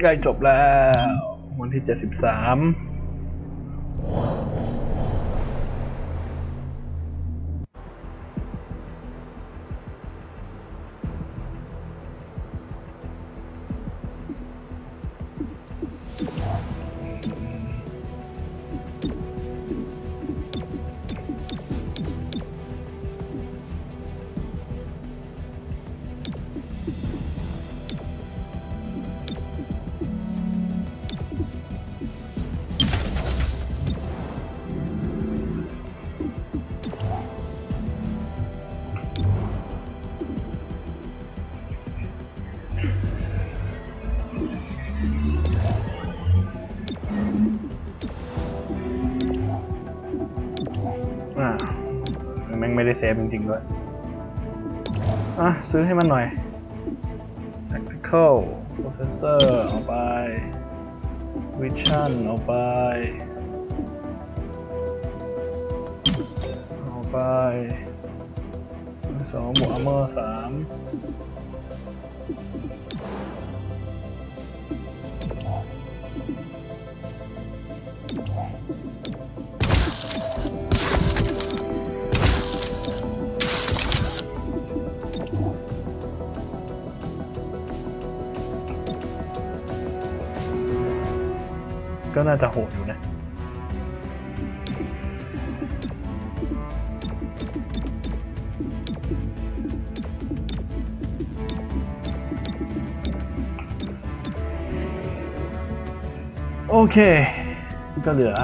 ใกล้จบแล้ว วันที่เจ็ดสิบสาม เซฟจริงๆด้วย อะ ซื้อให้มันหน่อย tactical professor เอาไป vision เอาไป เอาไปสองบวก armor สาม ก็น่าจะโหดอยู่นะโอเค ก็เหลือ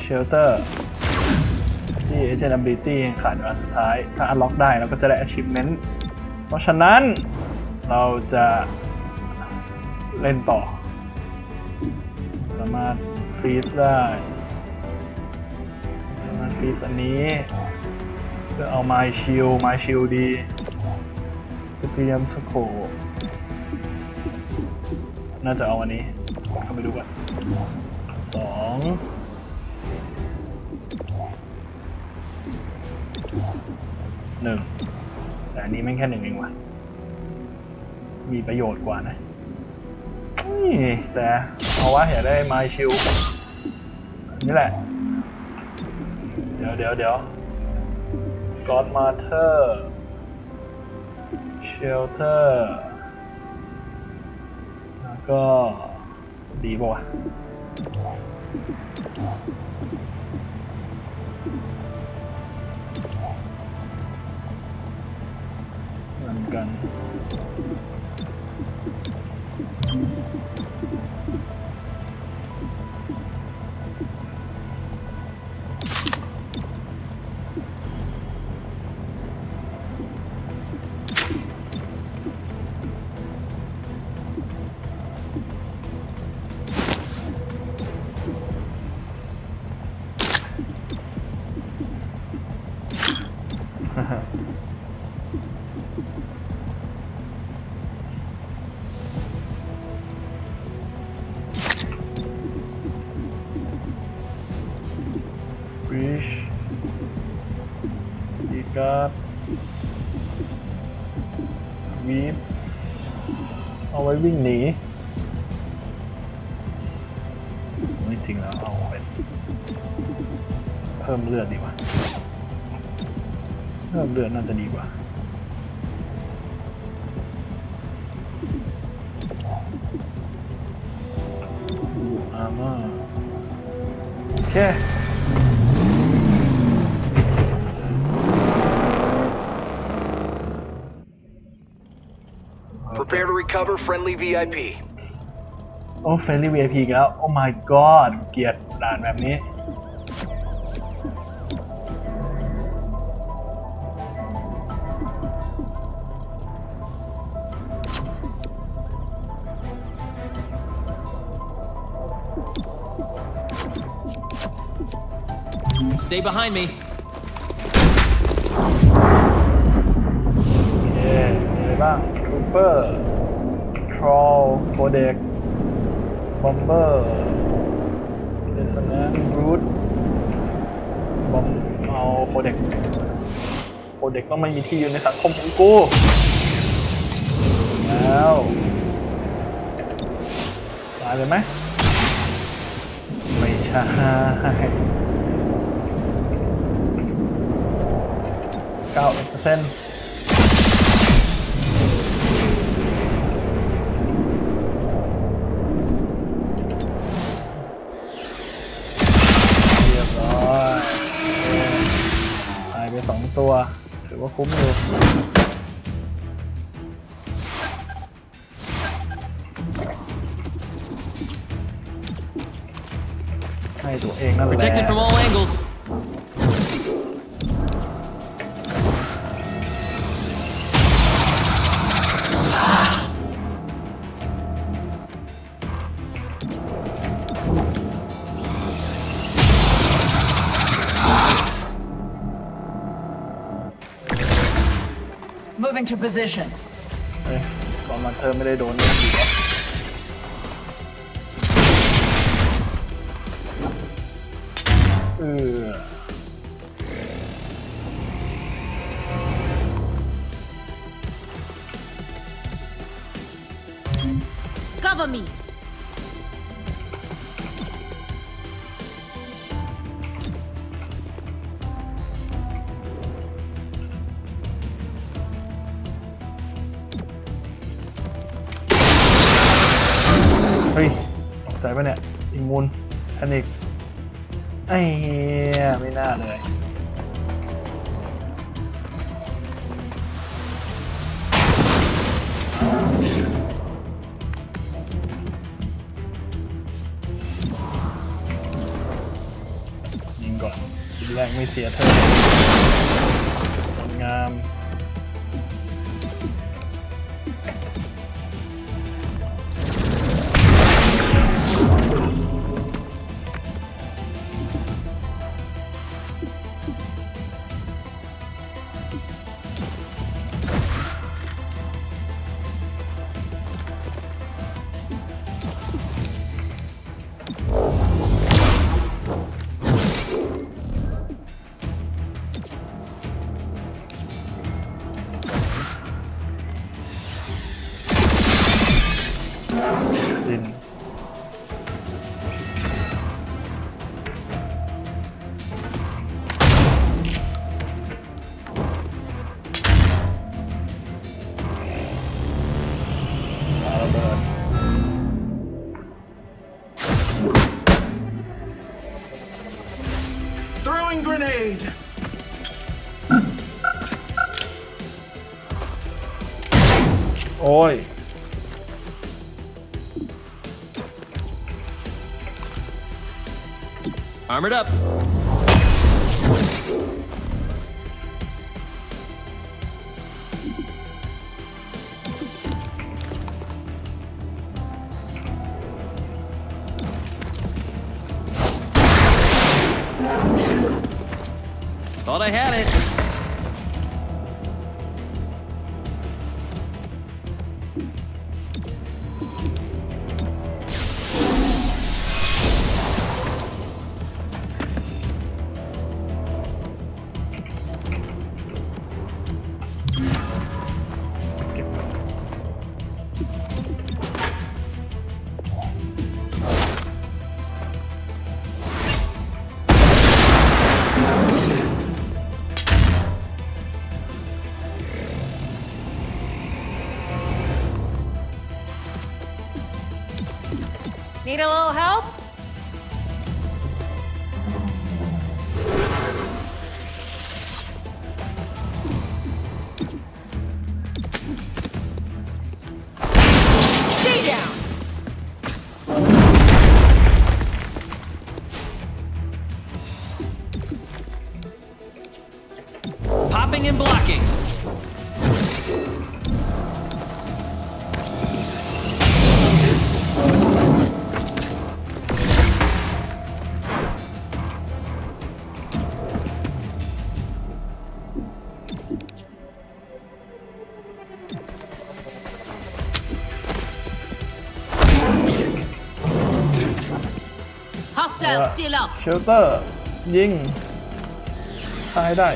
เชลเตอร์ที่ Agent Ability ยังขาดอยู่อันสุดท้าย ถ้าอันล็อกได้เราก็จะได้ Achievement เพราะฉะนั้นเราจะเล่นต่อ ฟรีซได้มารถฟรีซอันนี้เพื่อเอาไมชิลไมชิลดีสเตรียมสโคน่าจะเอาอันนี้เข้าไปดูกันสองหนึ่งแต่อันนี้แม่แค่หนึ่งเองว่ะมีประโยชน์กว่านะแต่เอาวะอยากได้ไมชิล นี่แหละ เดี๋ยวเดี๋ยวเดี๋ยว God Matter Shelter แล้วก็ดีป่าวะเหมือนกัน We need. friendly VIP. โอ้เฟรนลี่ VIP อีกแล้ว โอ้ my god เกลียดด่านแบบนี้ Stay behind me. โอ เด็กบอมเบอร์เดสแนนรูทบอมเอาโคเด็กโคเด็กต้องไม่มีที่อยู่ในสังคมของกูแล้วตายเลยไหมไม่ใช่เก้าเปอร์เซ็นต์ ให้ตัวเองนั่นแหละ Protected from all angles เฮ้ยตอนมาเธอไม่ได้โดนเรื่องดี 也太 Armored up. Thought I had it. เชลเตอร์ ยิงตายได้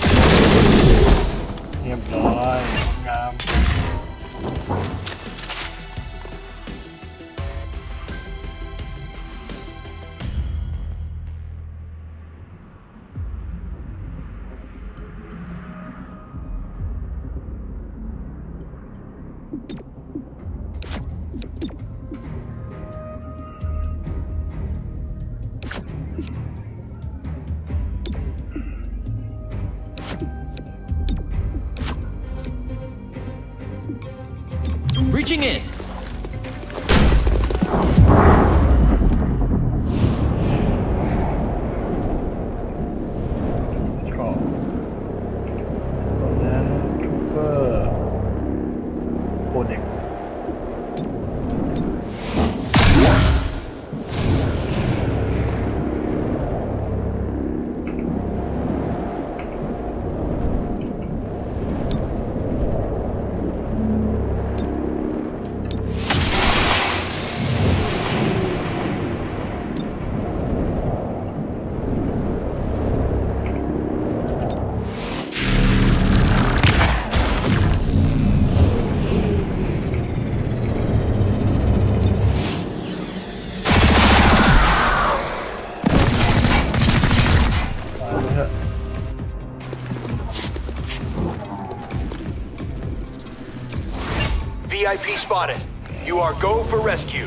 spotted. You are go for rescue.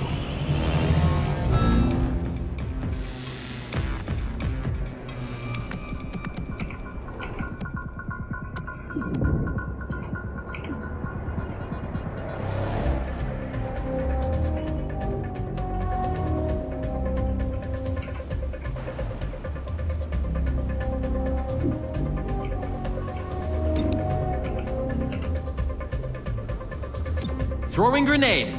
throwing grenade.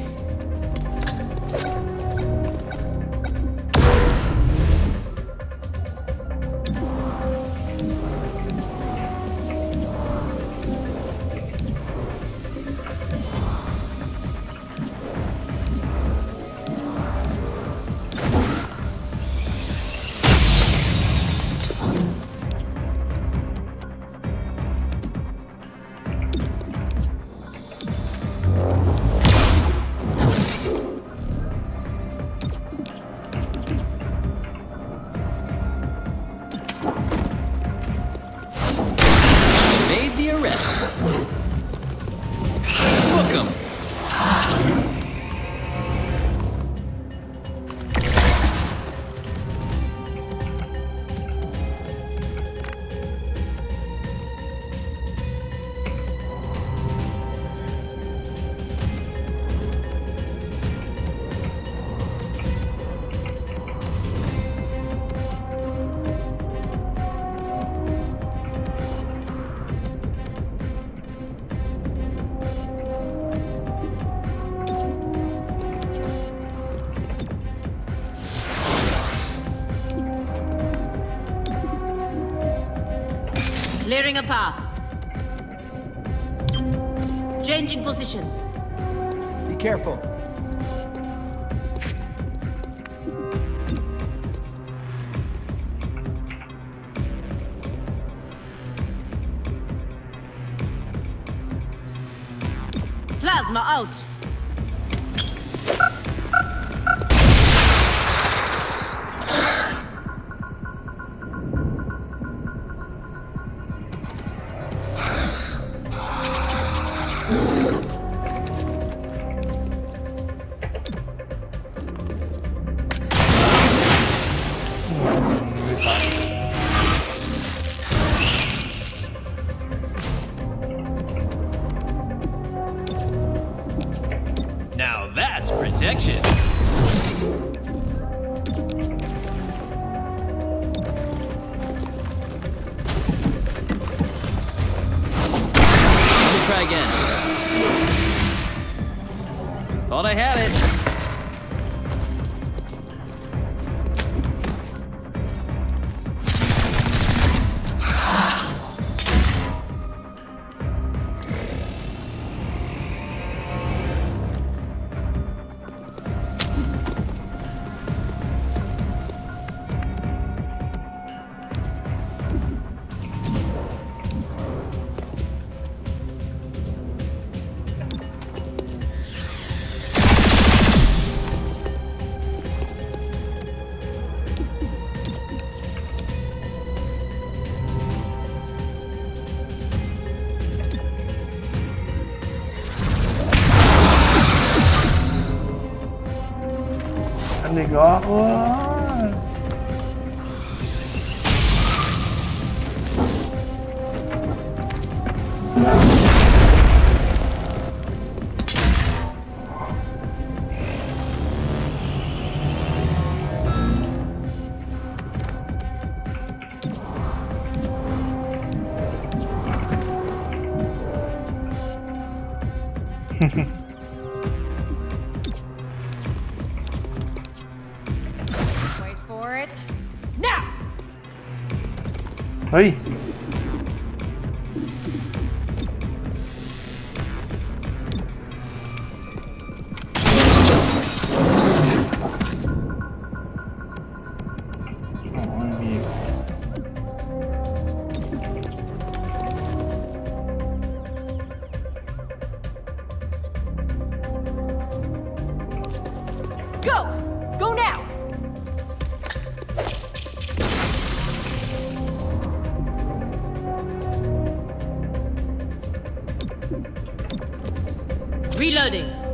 Plasma out! legal. Reloading.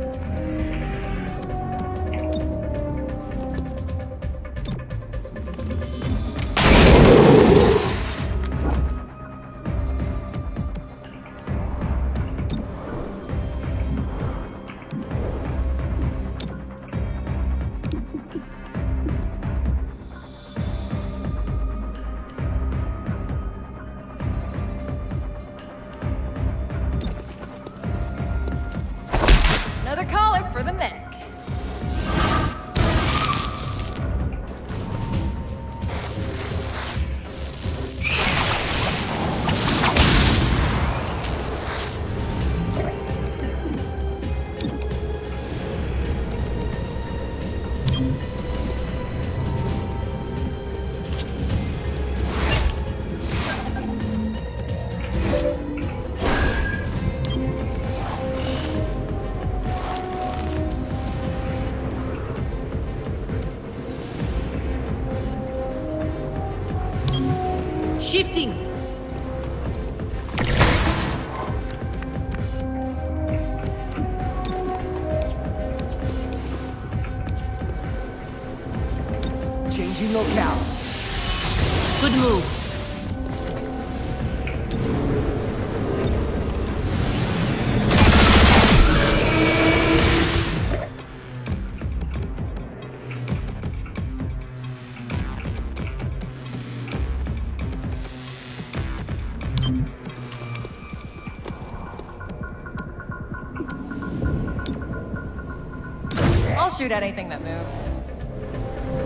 shoot anything that moves.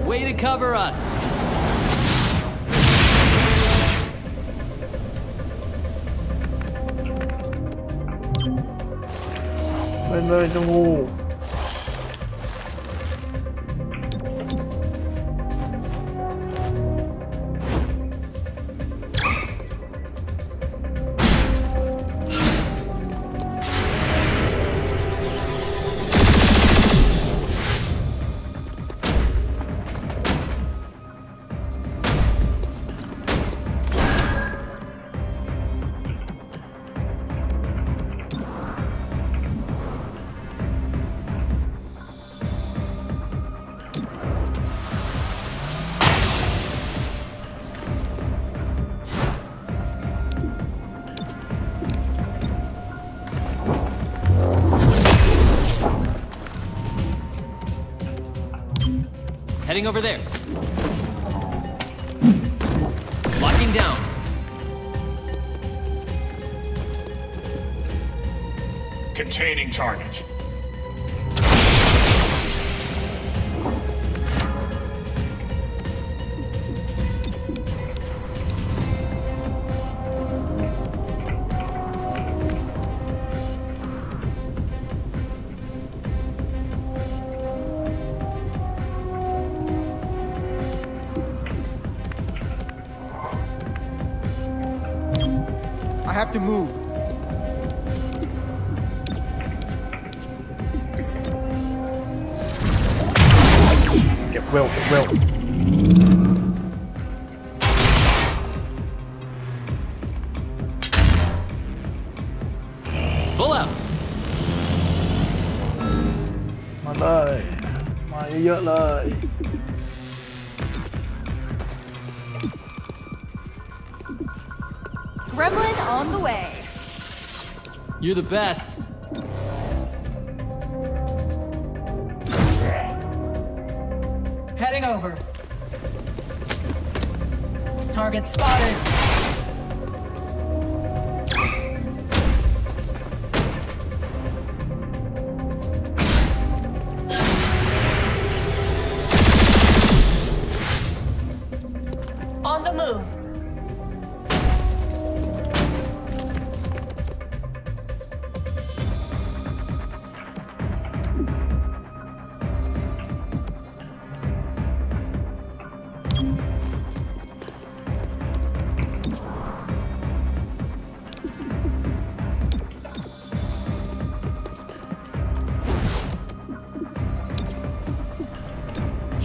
Way to cover us! Bên đây trong Heading over there. Locking down. Containing target. You're the best.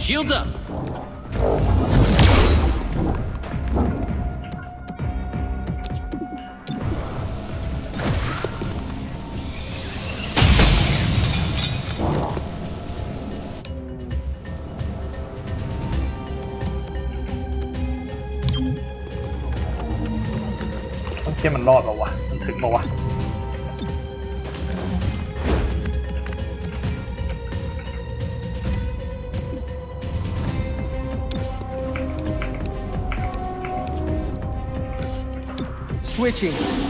Shields up! switching.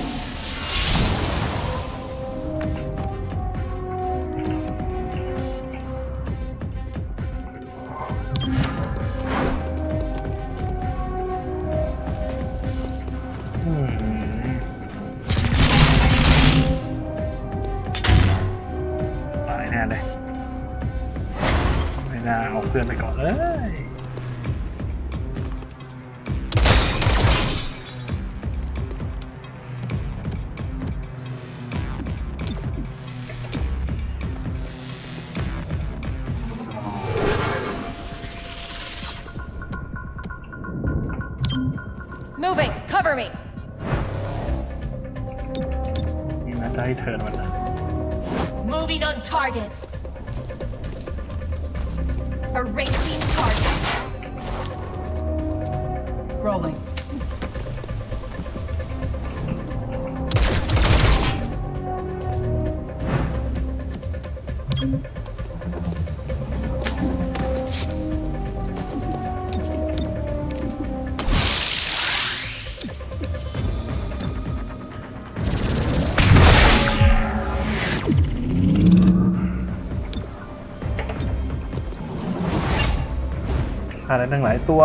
ทั้งหลายตัว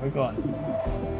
We're gone.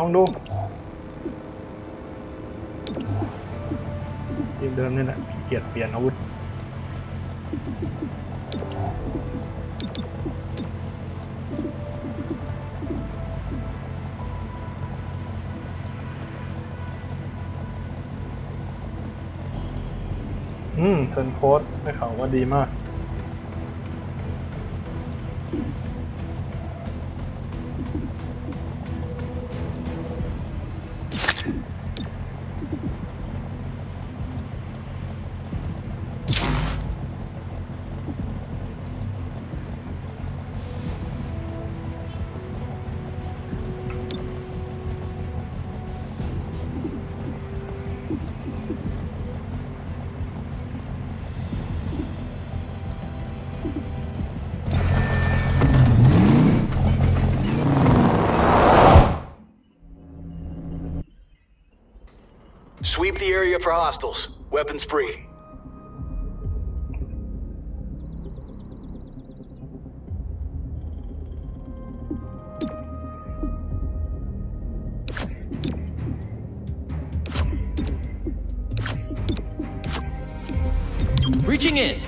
ลองดูทีมเดิมนี่แหละขี้เกียจเปลี่ยนอาวุธอืมเทิร์นโค้ดได้ข่าวว่าดีมาก for hostiles. Weapons free. Reaching in.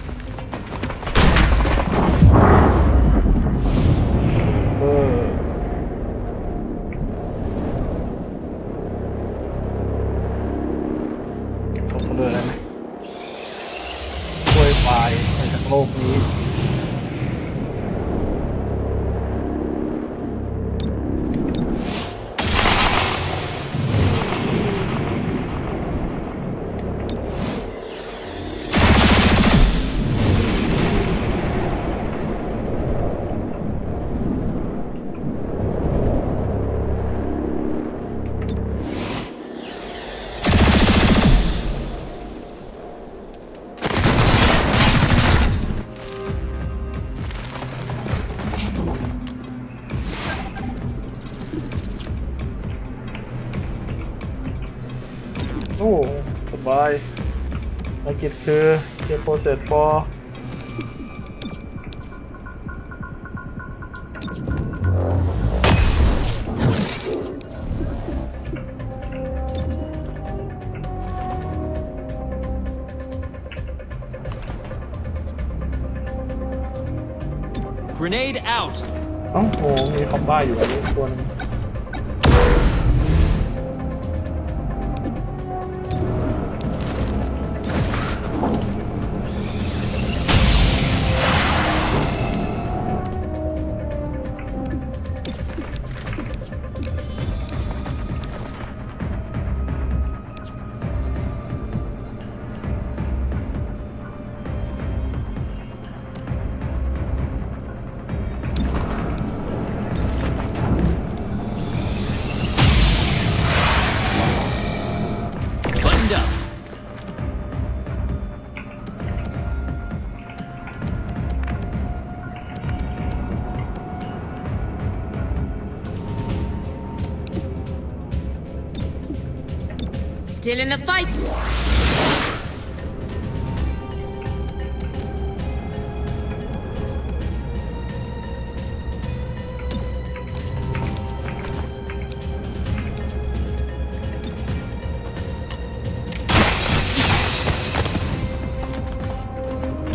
ภารกิจคือเก็บโปรเซสฟอร์ Grenade out. เอ้าโหมีคอมบ้าอยู่อันนี้ตัวหนึ Still in the fight.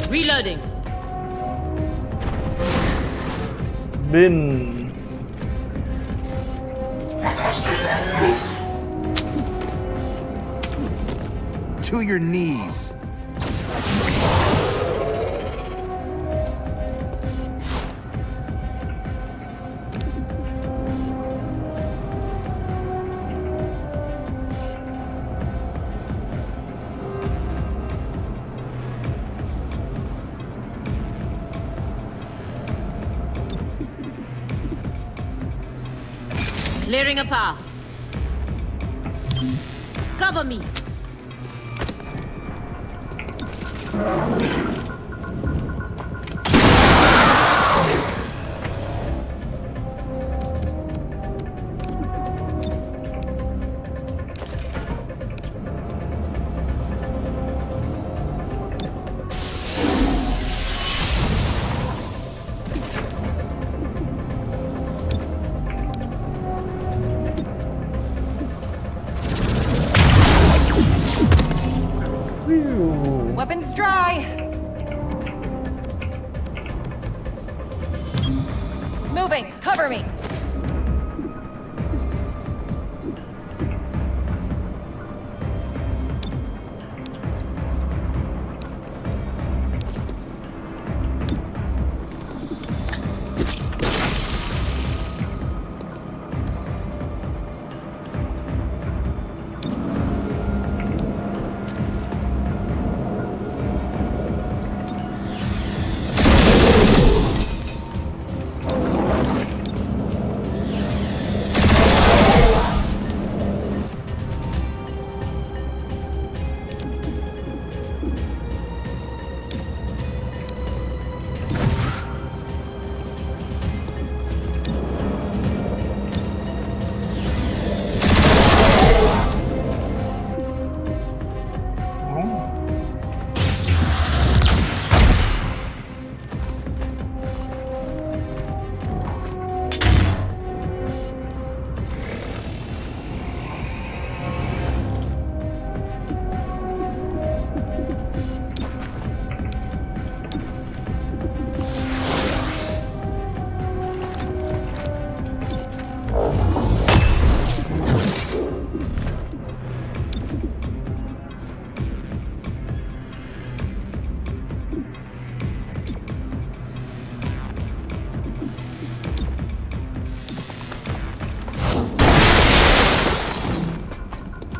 Reloading. บิ To your knees. Clearing a path.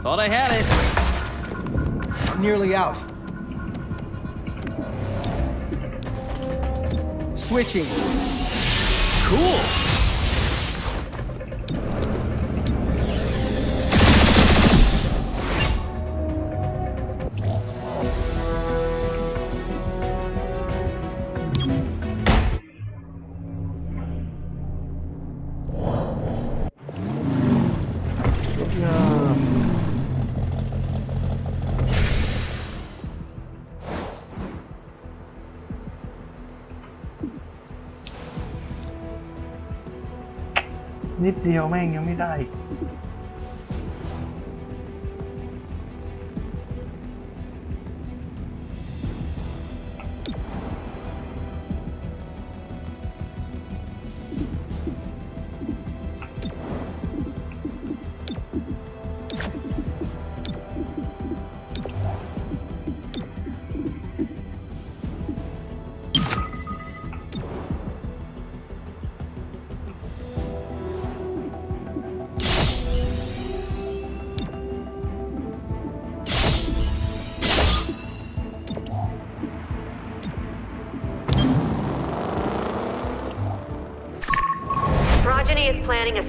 Thought I had it. Nearly out. Switching. Cool. เดียวแม่งยังไม่ได้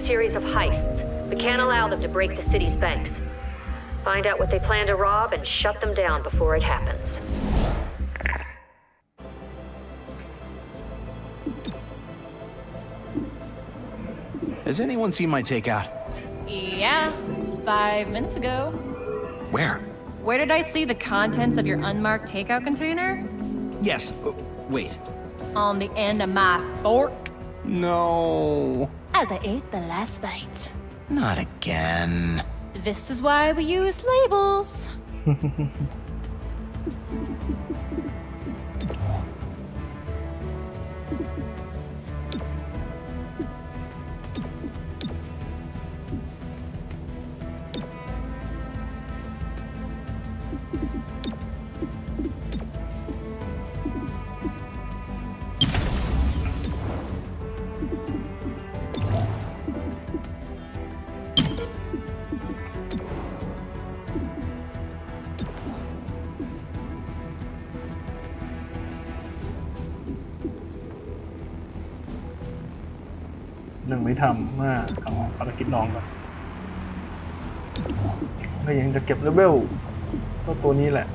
series of heists. We can't allow them to break the city's banks. Find out what they plan to rob and shut them down before it happens. Has anyone seen my takeout? Yeah, five minutes ago. Where? Where did I see the contents of your unmarked takeout container? Yes. uh, wait. On the end of my fork. No. As I ate the last bite. Not again. This is why we use labels. หนึ่งไม่ทำมาทำภารกิจน้องก่อนก็ยังจะเก็บเลเวลก็ตัวนี้แหละ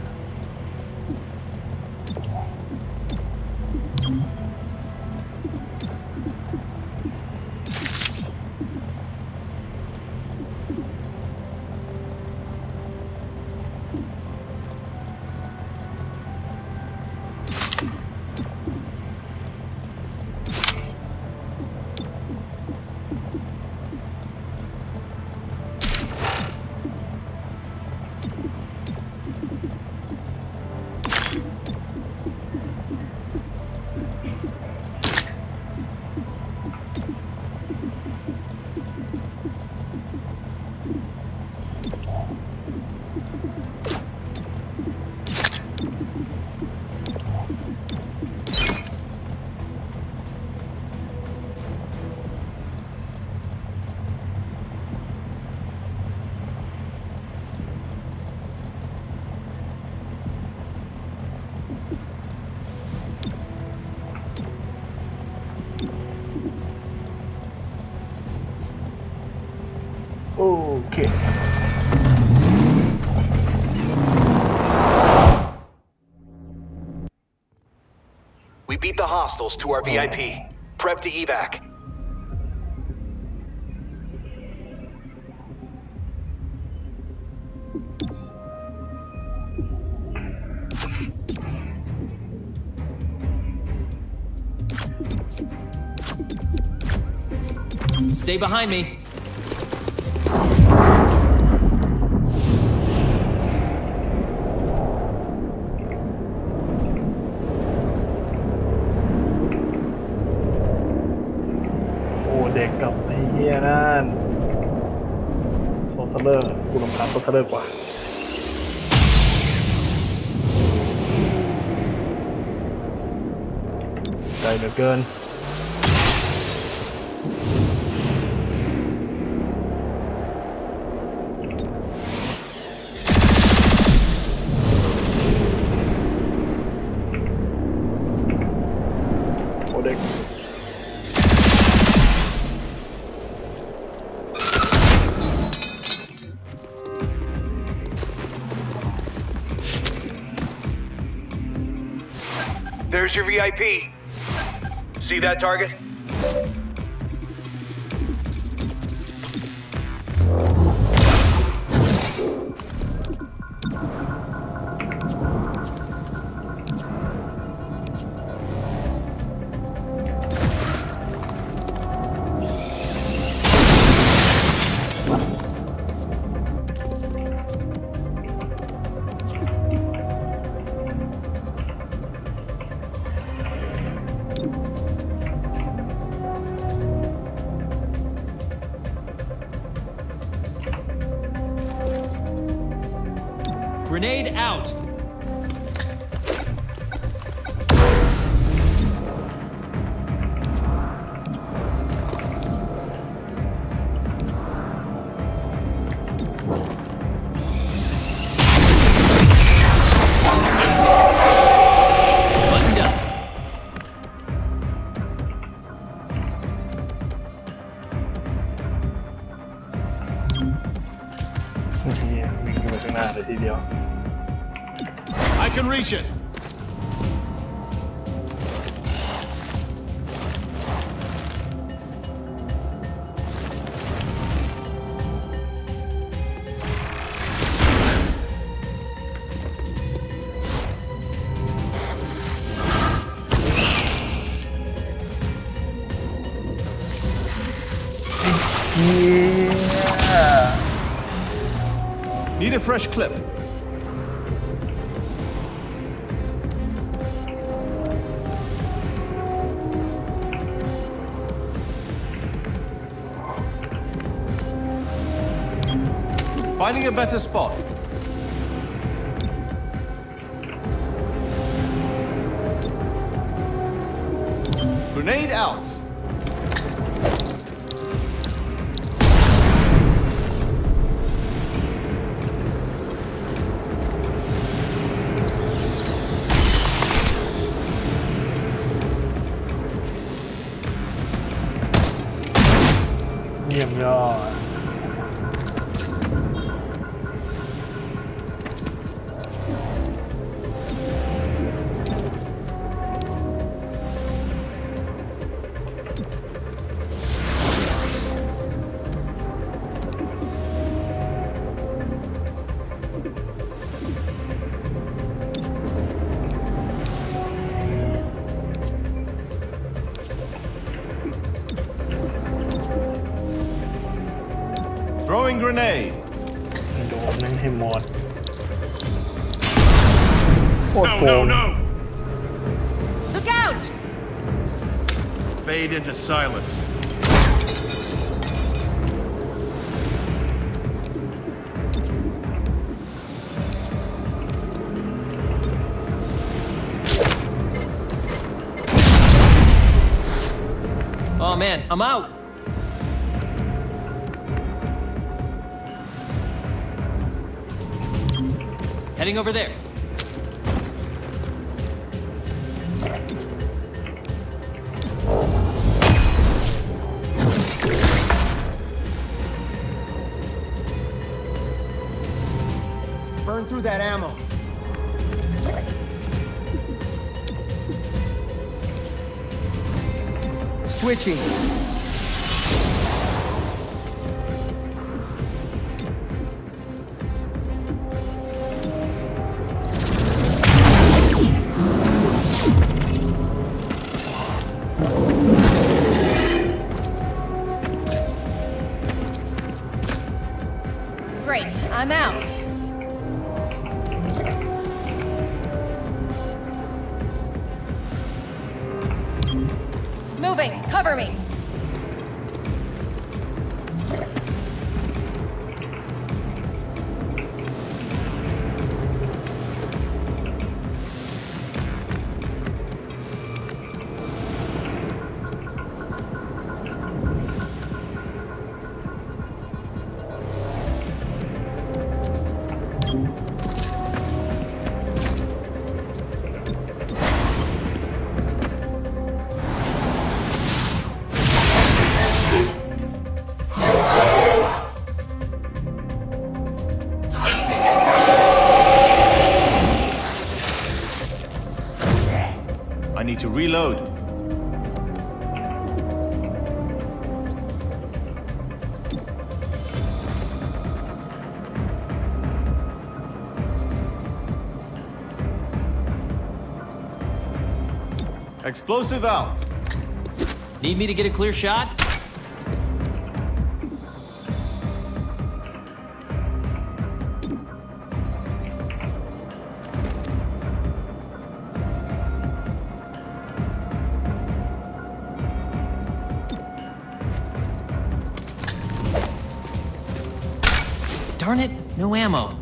hostiles to our VIP. Prep to evac. Stay behind me. ซะเลยกว่าใจเหลือเกิน There's your VIP. See that target? Fresh clip. Finding a better spot. Throwing grenade. โดนนั่งให้หมดโคตร No, โก no, ง no! Look out! Fade into silence. Oh man, I'm out. Heading over there. Burn through that ammo. Switching. Explosive out. Need me to get a clear shot? Darn it, no ammo.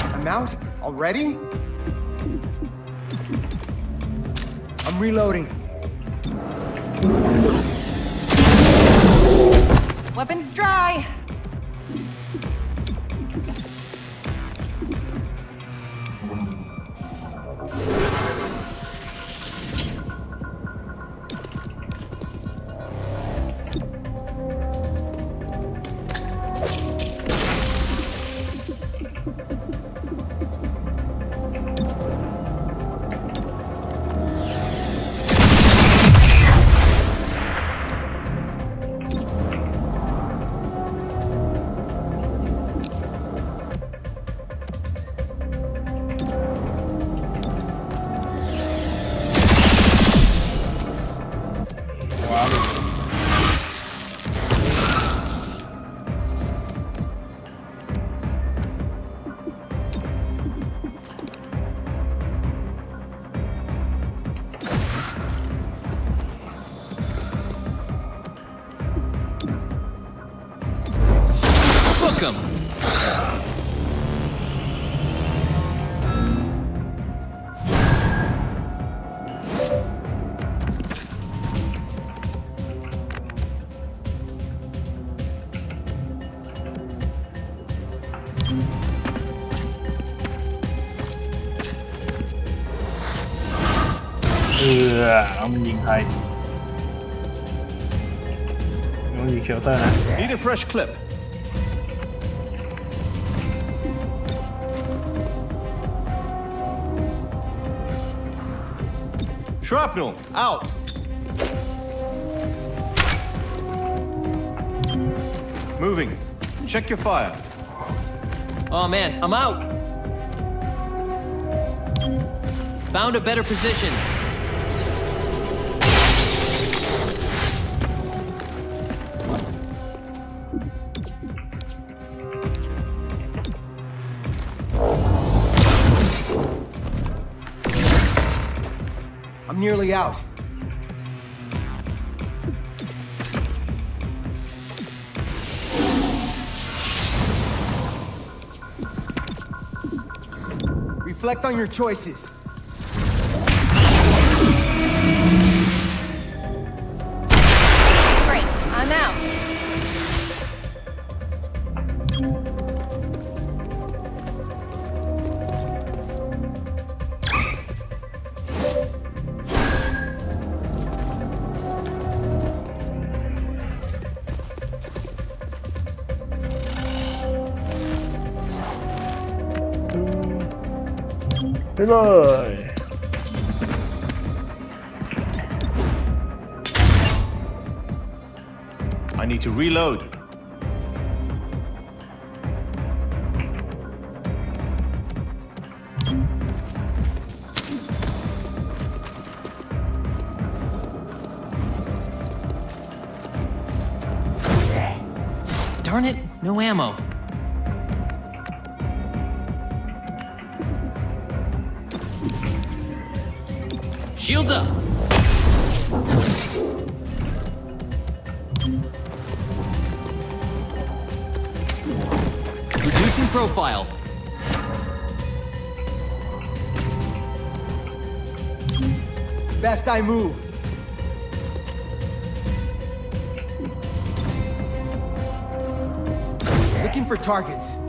I'm out already. I'm reloading. Weapons dry. hide. That. Need a fresh clip. Shrapnel, out! Moving. Check your fire. Oh man, I'm out! Found a better position. Nearly out. Reflect on your choices. I need to reload. I move. Looking for targets.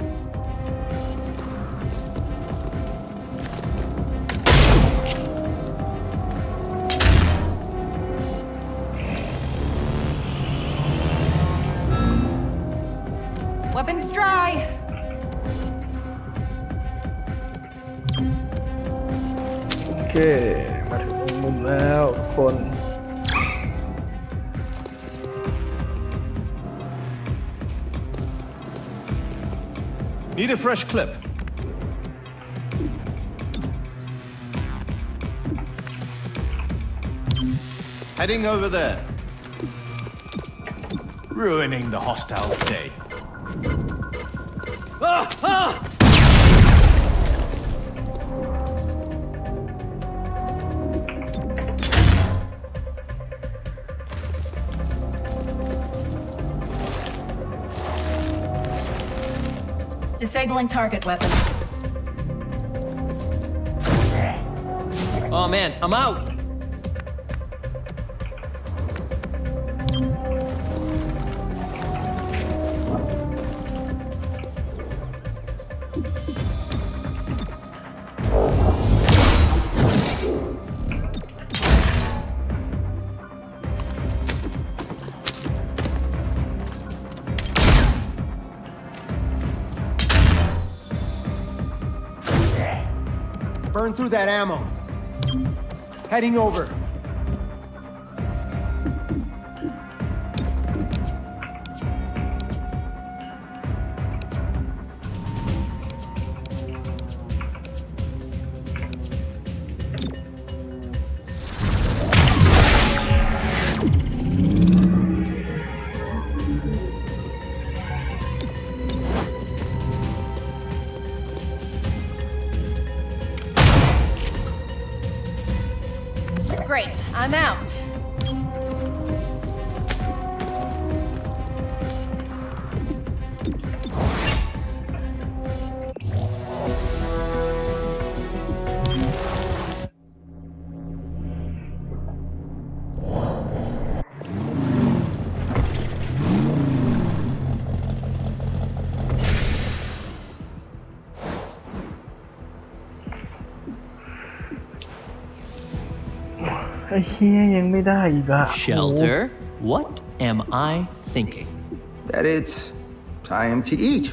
Need a fresh clip. Heading over there. Ruining the hostile day. Ah, ah! Disabling target weapon. Oh man, I'm out. Burn through that ammo. Heading over. เฮียยังไม่ได้อีกอะ Shelter, what am I thinking? That it's time to eat.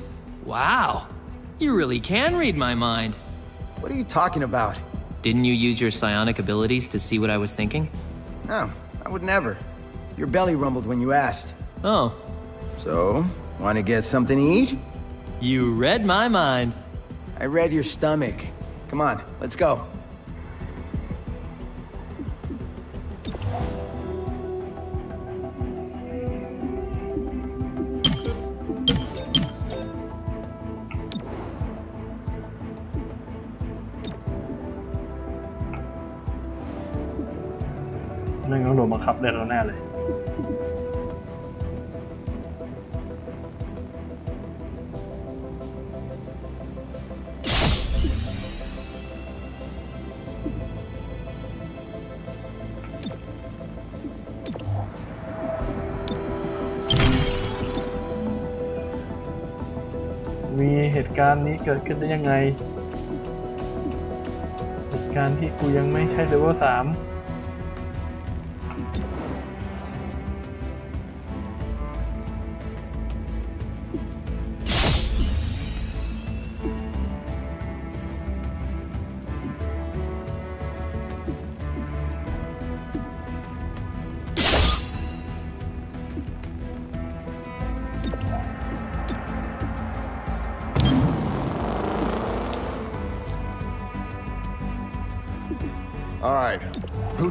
Wow, you really can read my mind. What are you talking about? Didn't you use your psionic abilities to see what I was thinking? No, I would never. Your belly rumbled when you asked. Oh, So, want to get something to eat? you read my mind. I read your stomach. Come on, let's go. นบังคับได้แล้วแน่เลยมีเหตุการณ์นี้เกิดขึ้นได้ยังไง เหตุการณ์ที่กูยังไม่ใช่เลเวลสาม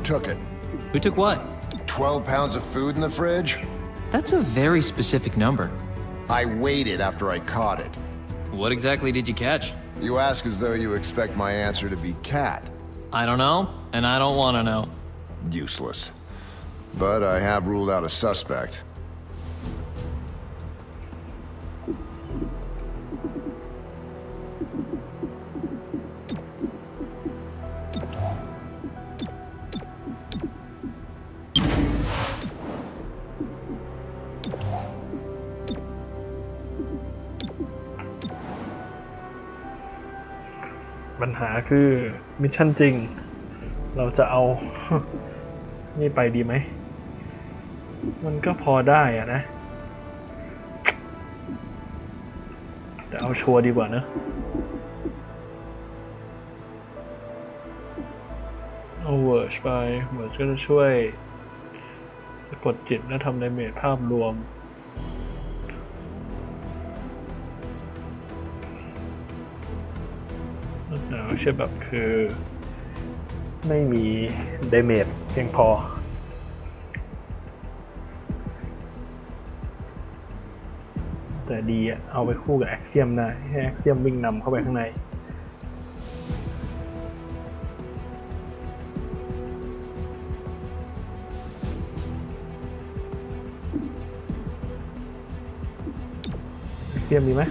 took it? Who took what? 12 pounds of food in the fridge? That's a very specific number. I waited after I caught it. What exactly did you catch? You ask as though you expect my answer to be cat. I don't know, and I don't want to know. Useless. But I have ruled out a suspect. คือมิชชั่นจริง เราจะเอา นี่ไปดีไหม มันก็พอได้อะนะ แต่เอาชัวร์ดีกว่าเนอะเอาเวิร์ชไปเวิร์ชก็จะช่วยกดจิตและทำในเมจภาพรวม ใช่แบบคือ ไม่มีเดเมจเพียงพอ แต่ดีอะเอาไปคู่กับแอคเซียมได้ให้แอคเซียมวิ่งนำเข้าไปข้างในแอคเซียมมีไหม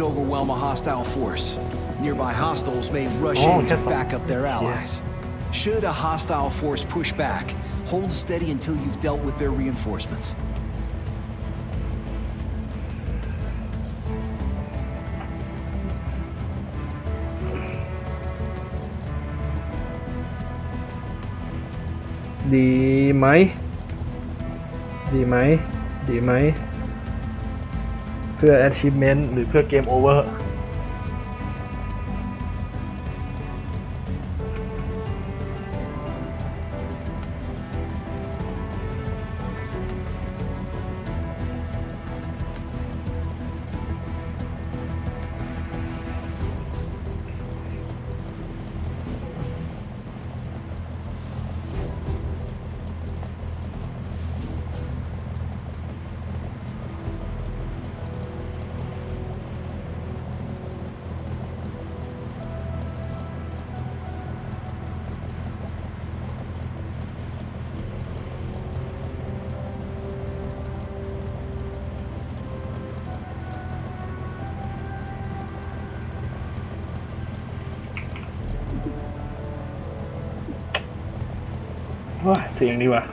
Overwhelm a hostile force. Nearby hostiles may rush oh, in to back up their allies. Yeah. Should a hostile force push back, hold steady until you've dealt with their reinforcements. Đi máy Đi พื่อ achievement หรือเพื่อเก ม over ว้าเสียงดีว่ะ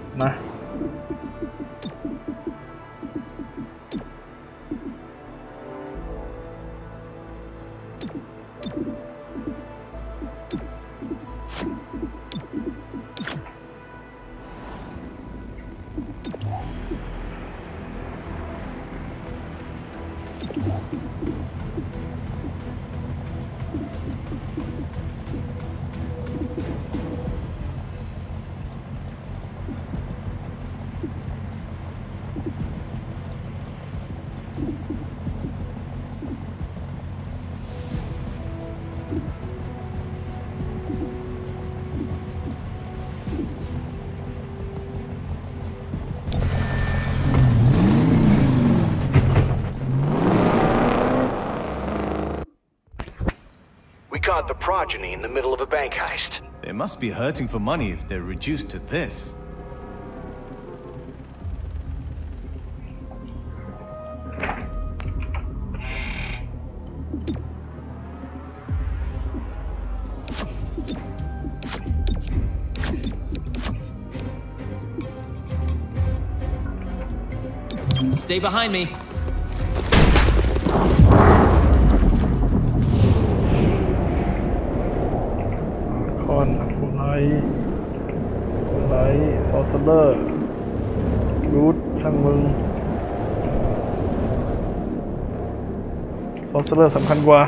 caught the progeny in the middle of a bank heist. They must be hurting for money if they're reduced to this. Stay behind me. ซอสเลอร์รูทช่างมึงซอสเลอร์สำคัญกว่า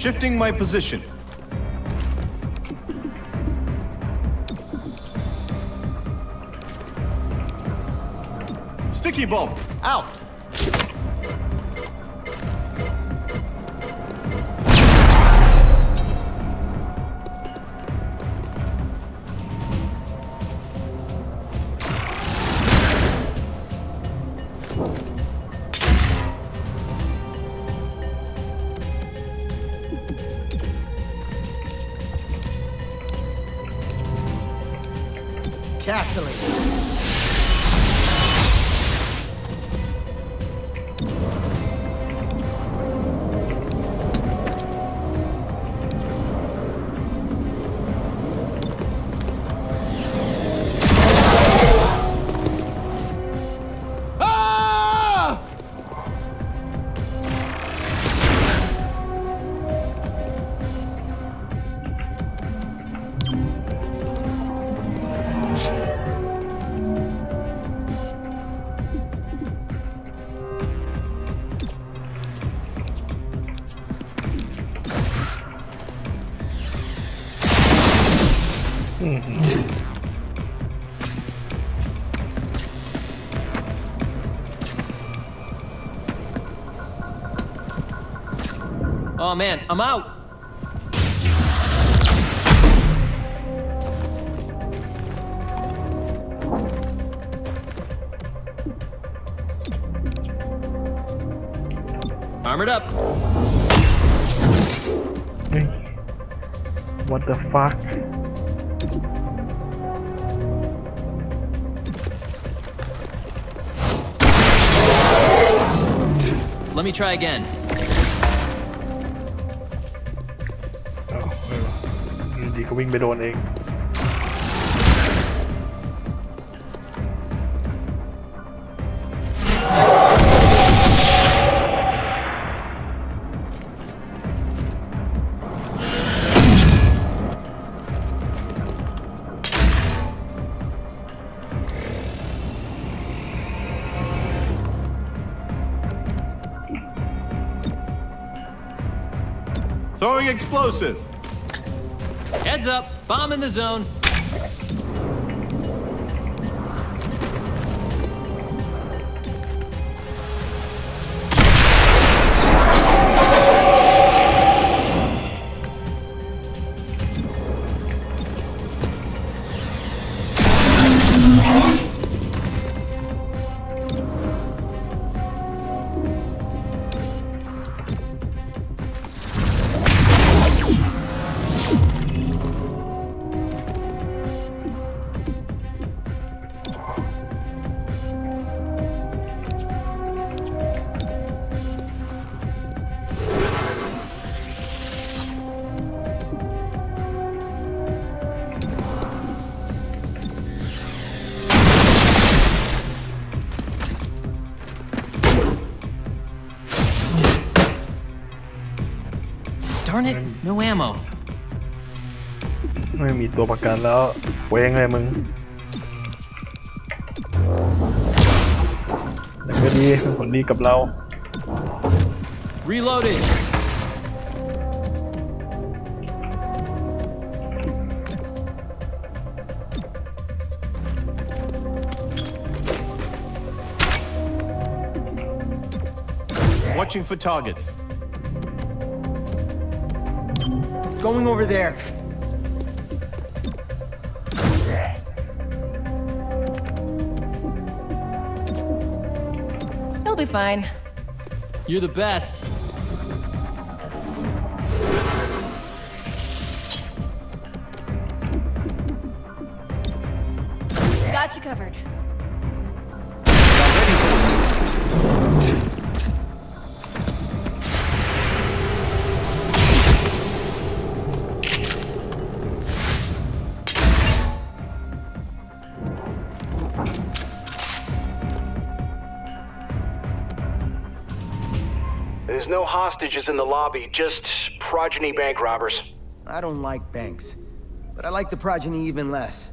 Shifting my position. Sticky bomb, out. oh, man, I'm out. Armored up. What the fuck? Let me try again. ไปโดนเอง Throwing explosive. Heads up, bomb in the zone. Ammo. ไม่มีตัวประกันแล้วเว้งเลยมึงแต่ก็ดีเป็นผลดีกับเรา Reloading. Watching for targets. Going over there. He'll be fine. You're the best. No hostages in the lobby, just progeny bank robbers. I don't like banks, but I like the progeny even less.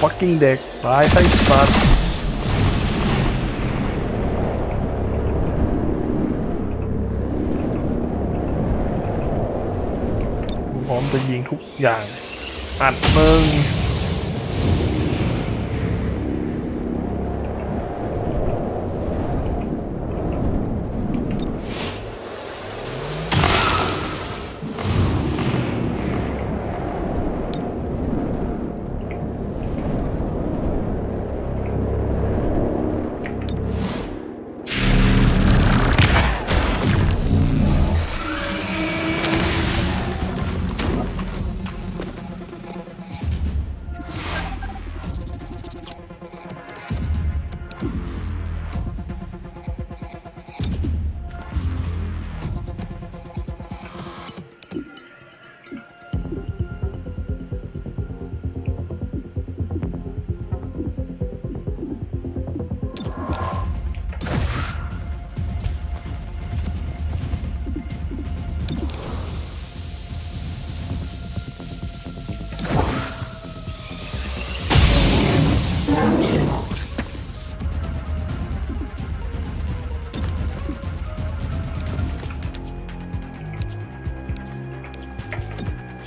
Fucking deck ตายไส้สัตว์พร้อมจะยิงทุกอย่างอัดมึง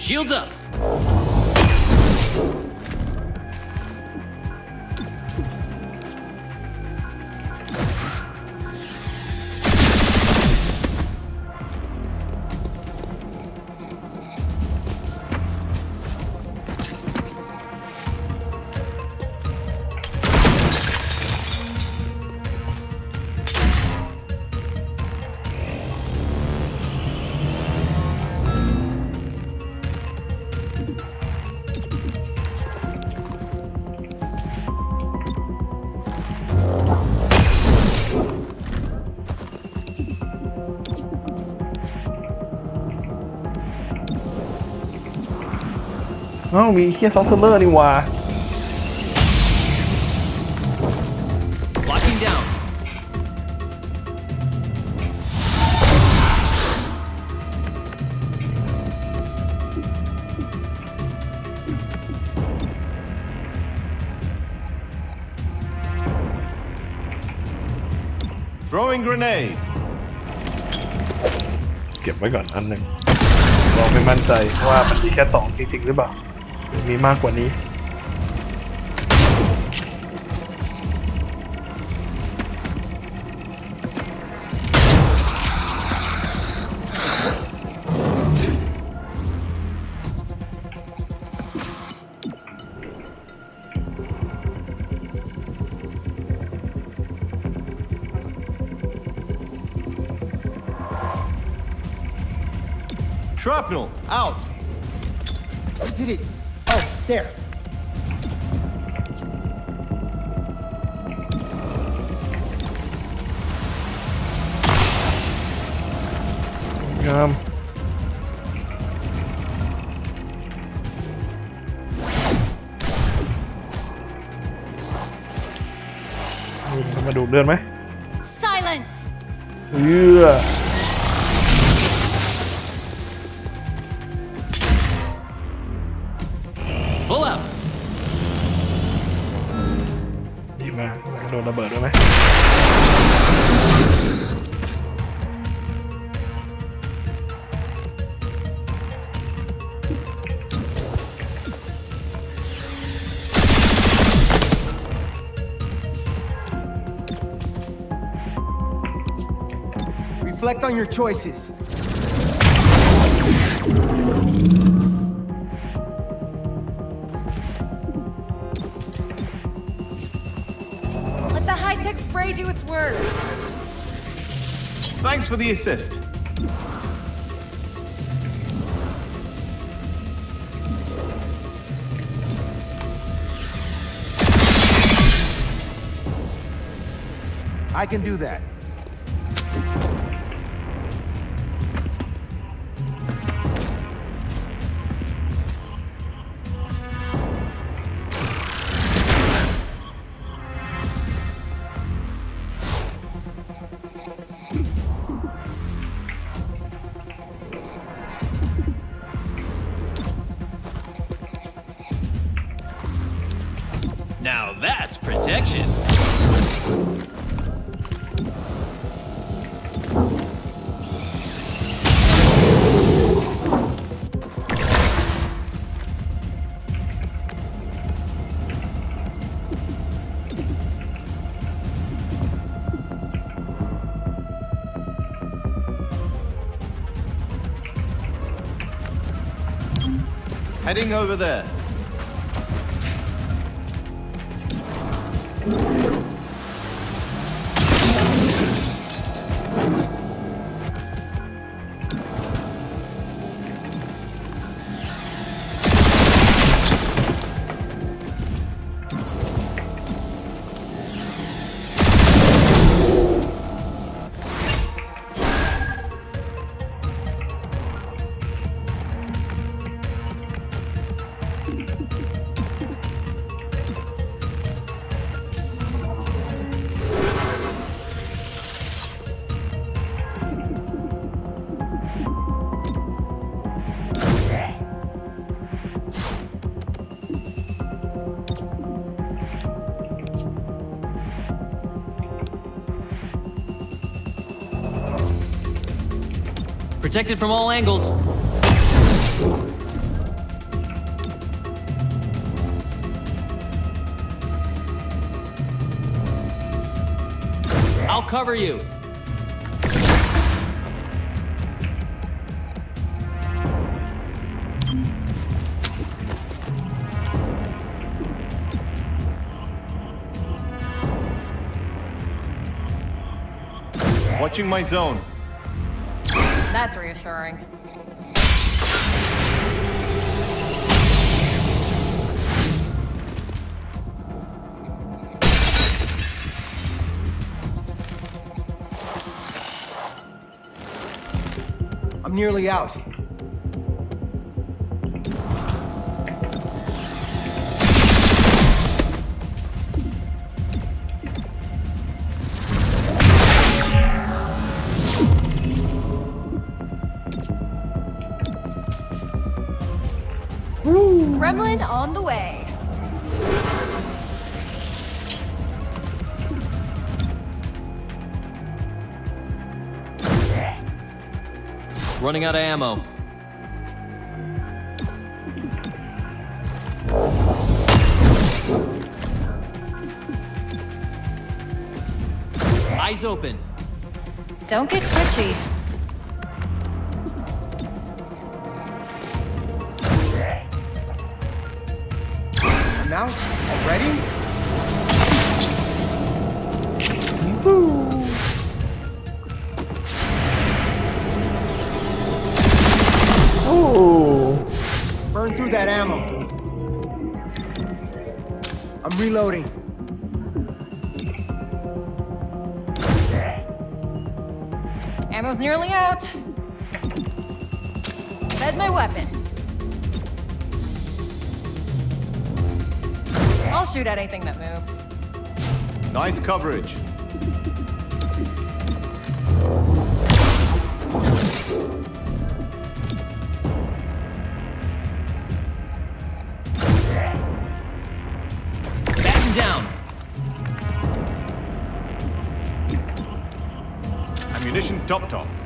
Shields up. มีเคียซอฟต์เลอร์นี่หว่า Locking down. Throwing grenade. เก็บไว้ก่อนอันหนึ่งเราไม่มั่นใจว่ามันมีแค่สองจริงๆหรือเปล่าหรือ มีมากกว่านี้ Shrapnel, out. I did it. There. On your choices. Let the high-tech spray do its work. Thanks for the assist. I can do that. Heading over there. Protected from all angles. I'll cover you. Watching my zone. That's reassuring. I'm nearly out. Running out of ammo. Eyes open. Don't get twitchy. I'm out. Already? Oh, ammo. I'm reloading. Ammo's nearly out. Fed my weapon. I'll shoot at anything that moves. Nice coverage. Topped off.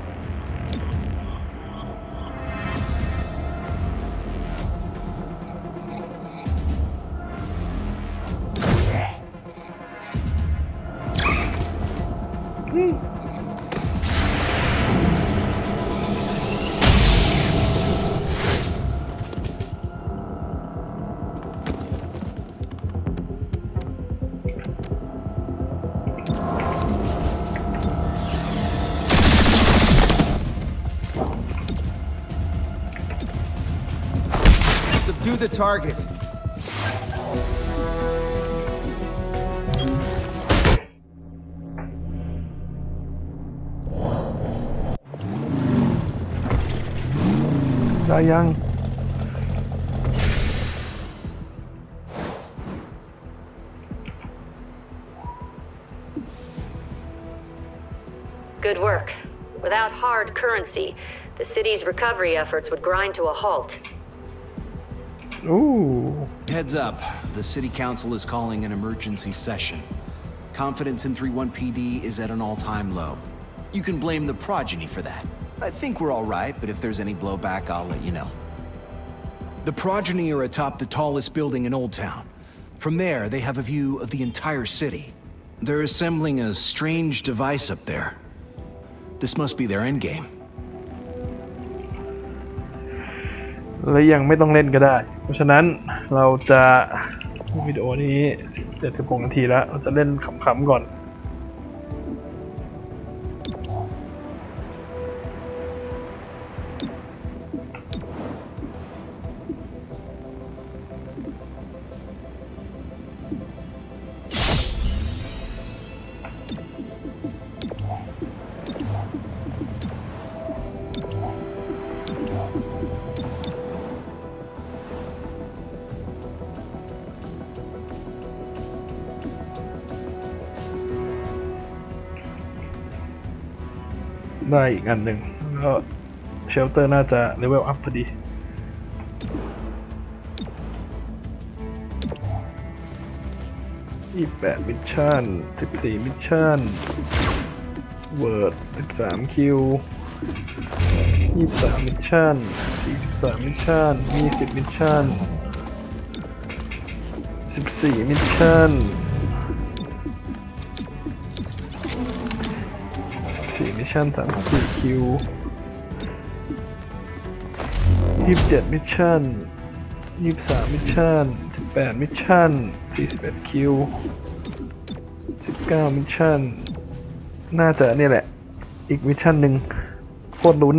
target. young. Good work. Without hard currency, the city's recovery efforts would grind to a halt. Heads up, the city council is calling an emergency session. Confidence in 31 PD is at an all-time low. You can blame the progeny for that. I think we're all right, but if there's any blowback, I'll let you know. The progeny are atop the tallest building in Old Town. From there, they have a view of the entire city. They're assembling a strange device up there. This must be their endgame. และยังไม่ต้องเล่นก็ได้ เพราะฉะนั้นเราจะวิดีโอนี้ 76 นาทีแล้ว เราจะเล่นขำๆก่อน ได้อีกอันหนึ่งก็เชลเตอร์น่าจะเลเวลอัพพอดี ยี่แปดมิชชั่นสิบสี่มิชชั่น เวิร์ดสิบสามคิวยี่สามมิชชั่นสี่สิบสามมิชชั่นยี่สิบมิชชั่นสิบสี่มิชชั่น ชชั่นสามสี่คิวยี่สิบเจ็ดมิชชั่นยี่สิบสามมิชชั่นสิบแปดมิชชั่นสี่สิบเอ็ดคิวสิบเก้ามิชชั่น น่าจะเนี่ยแหละ อีกมิชชั่นหนึ่งโคตรลุ้น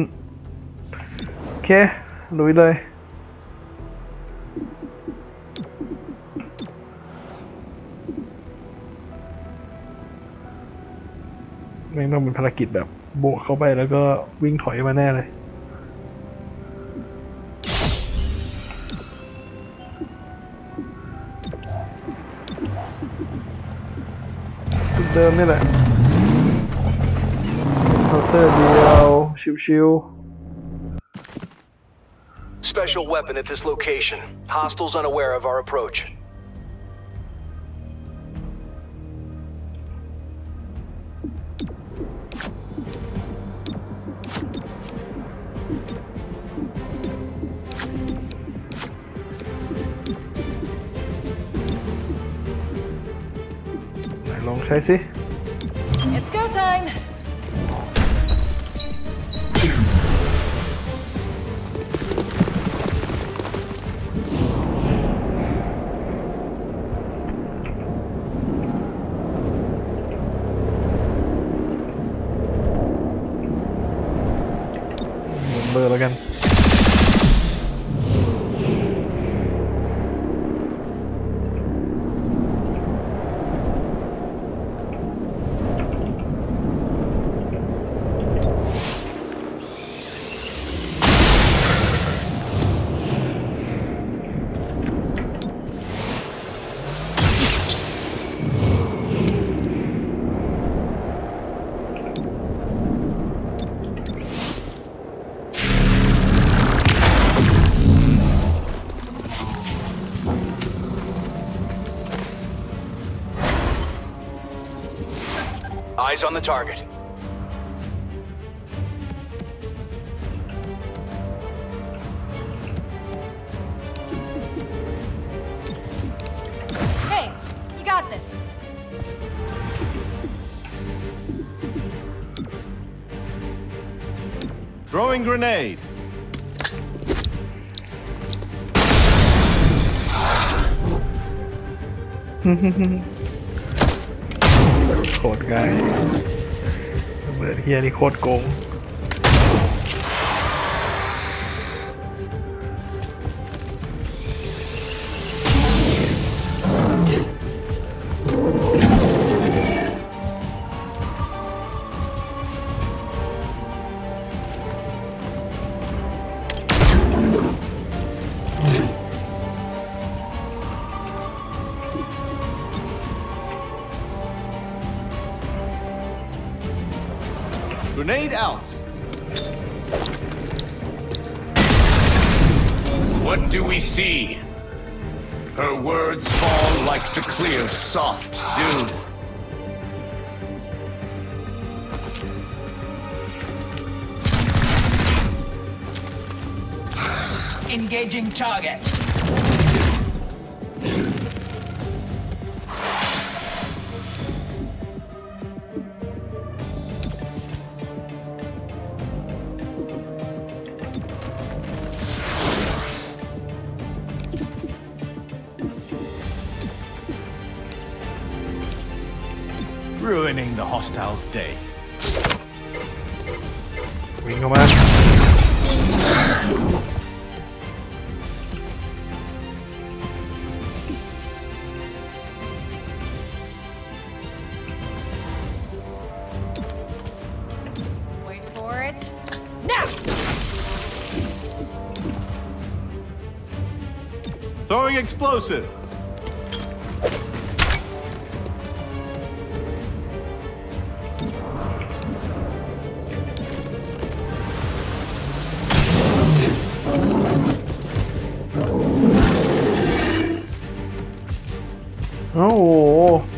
โอเค ลุยเลย ต้องเป็นภารกิจแบบโบกเข้าไปแล้วก็วิ่งถอยมาแน่เลย จุดเดิมนี่แหละเคาน์เตอร์เดียวชิวๆ Special weapon at this location. Hostiles unaware of our approach. - Can I see? Eyes on the target. Hey, you got this. Throwing grenade. โคตรง่ายระเบิดเฮียนี่โคตรโกง explosive. Oh.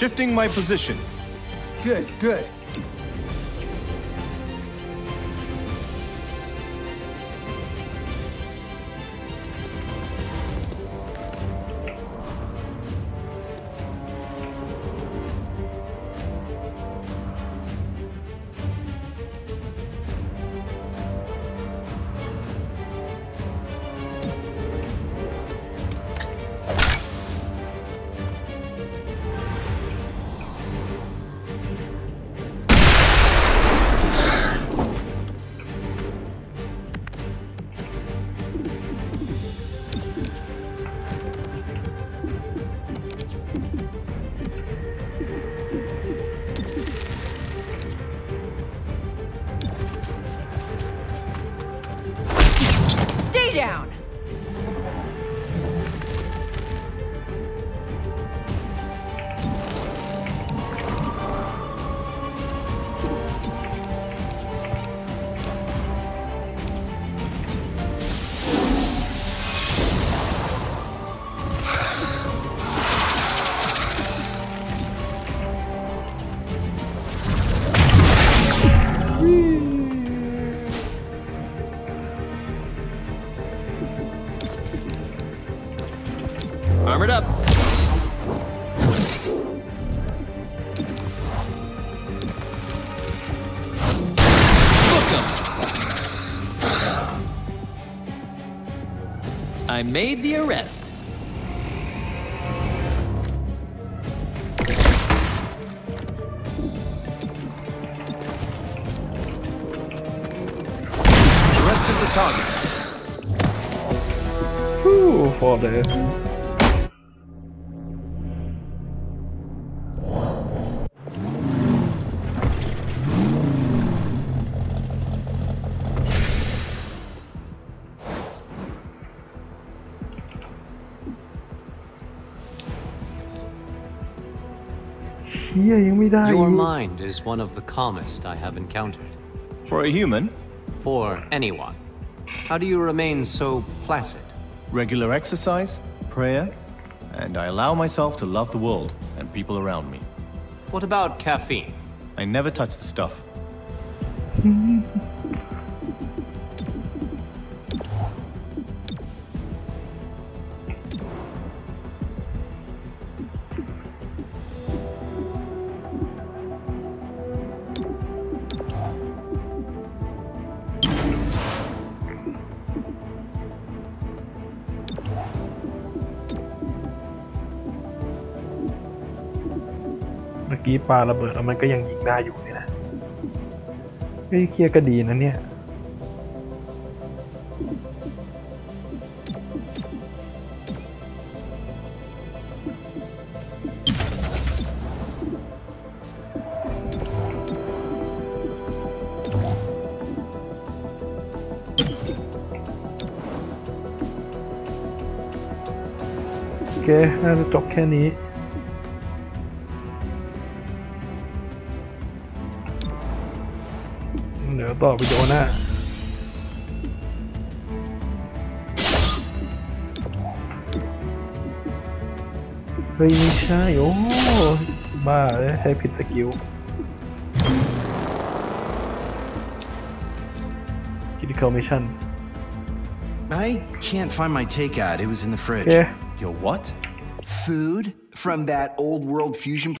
Shifting my position. Good, good. Made the arrest. Arrested the target. Whew, for this. Your mind is one of the calmest I have encountered. For a human? For anyone. How do you remain so placid? Regular exercise, prayer, and I allow myself to love the world and people around me. What about caffeine? I never touch the stuff. ปาระเบิดแล้วมันก็ยังยิงได้อยู่นี่นะเฮ้ยเคลียร์ก็ดีนะเนี่ยโอเคน่าจะจบแค่นี้ เดี๋ยวต่อวิดีโอหน้า เฮ้ยไม่ใช่ โอ้ บ้าเลยใช้ผิดสกิล critical mission I can't find my takeout. It was in the fridge. Yeah. Your what? Food from that old world fusion